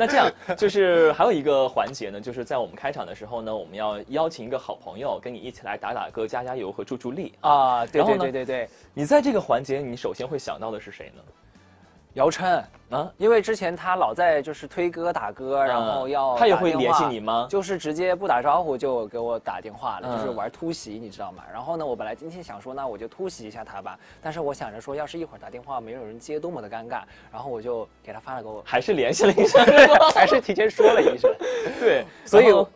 那这样就是还有一个环节呢，就是在我们开场的时候呢，我们要邀请一个好朋友跟你一起来打打歌、加加油和助助力啊。啊，对对对对对，你在这个环节，你首先会想到的是谁呢？姚琛，啊，因为之前他老在就是推歌打歌，然后要嗯他也会联系你吗？就是直接不打招呼就给我打电话了，嗯。就是玩突袭，你知道吗？然后呢，我本来今天想说，那我就突袭一下他吧，但是我想着说，要是一会儿打电话没有人接，多么的尴尬，然后我就给他发了个，还是联系了一下？还是提前说了一声，对，所以我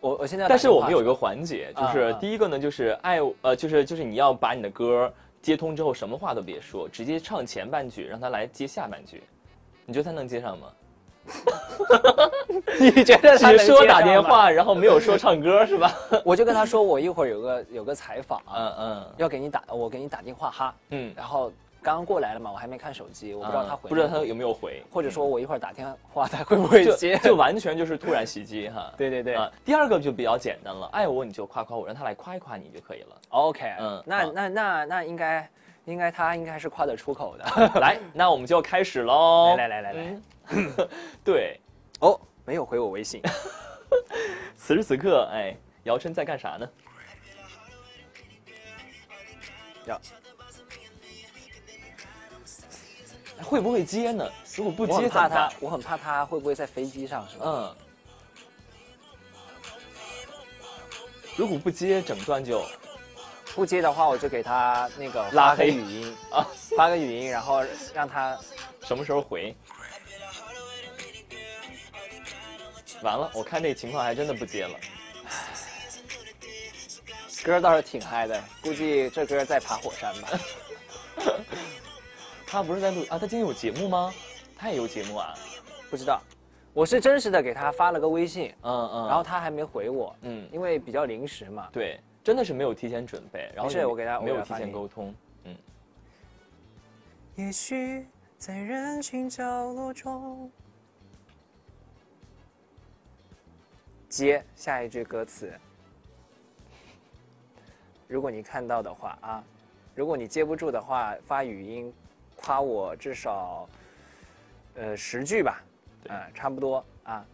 我现在但是我们有一个环节，就是第一个呢，就是爱呃，就是就是你要把你的歌接通之后，什么话都别说，直接唱前半句，让他来接下半句。你觉得他能接上吗？你觉得他说打电话，然后没有说唱歌，是吧？我就跟他说，我一会儿有个有个采访，嗯嗯要给你打，我给你打电话哈，嗯，然后刚刚过来了嘛，我还没看手机，我不知道他回，不知道他有没有回，或者说我一会儿打电话他会不会接？就完全就是突然袭击哈。对对对啊，第二个就比较简单了，爱我你就夸夸我，让他来夸一夸你就可以了。OK，嗯那那那那应该应该他应该是夸得出口的。来，那我们就开始喽。来来来来来，嗯对，哦，没有回我微信，此时此刻，哎，姚琛在干啥呢？要会不会接呢？如果不接我很怕他我很怕他会不会在飞机上是吧？嗯，如果不接，整段就不接的话，我就给他那个拉黑语音，啊，发个语音，然后让他什么时候回？完了，我看这情况还真的不接了。歌倒是挺嗨的，估计这歌在爬火山吧。他不是在录啊？他今天有节目吗？他也有节目啊？不知道，我是真实的给他发了个微信，嗯嗯。然后他还没回我，嗯，因为比较临时嘛。对，真的是没有提前准备，然后也没我给他没有提前沟通。嗯，也许在人群角落中，接下一句歌词。如果你看到的话啊，如果你接不住的话，发语音夸我至少呃十句吧，对嗯，差不多啊。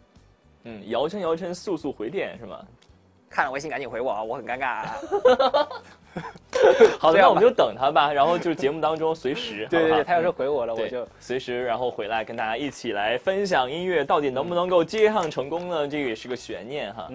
嗯，姚琛姚琛速速回电是吗？看了微信赶紧回我啊，我很尴尬啊。好的，那我们就等他吧。然后就是节目当中随时，对对对，他要是回我了，我就随时然后回来跟大家一起来分享音乐，到底能不能够接上成功呢？这个也是个悬念哈。